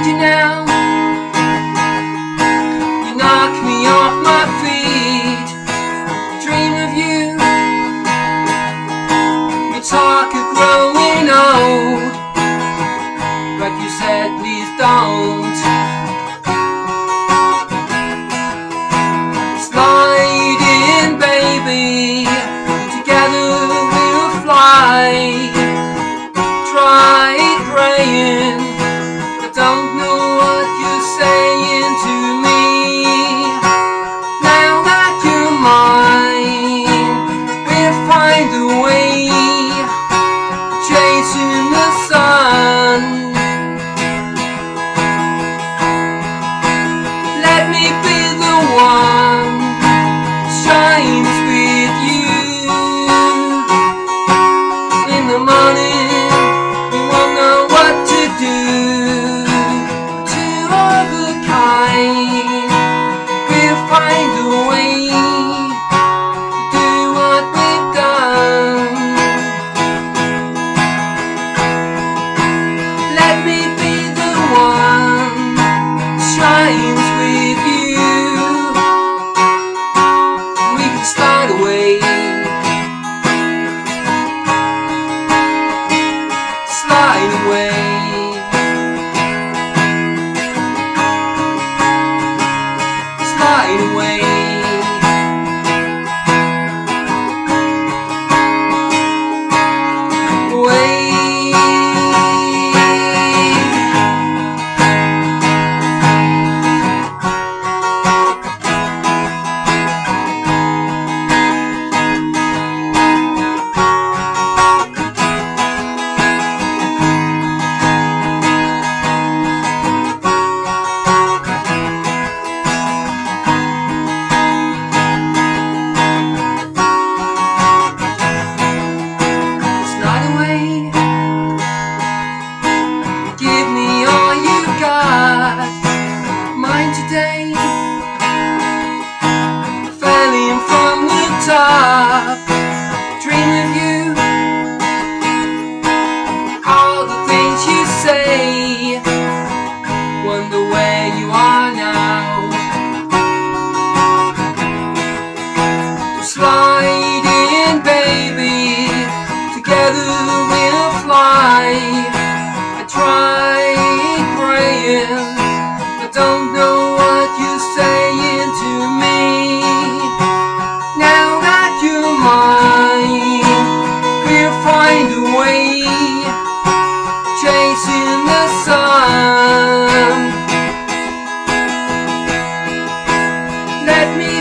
need you now. Slide say. Let me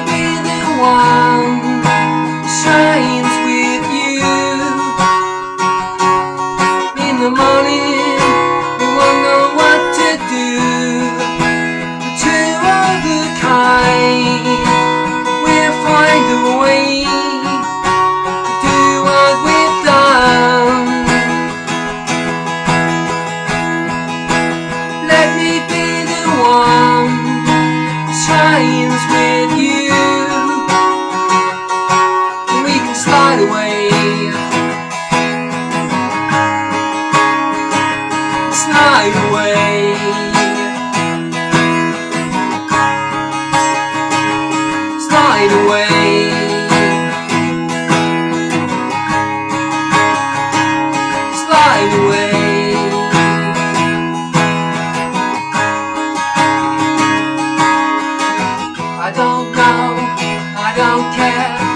I